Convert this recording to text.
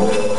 Oh.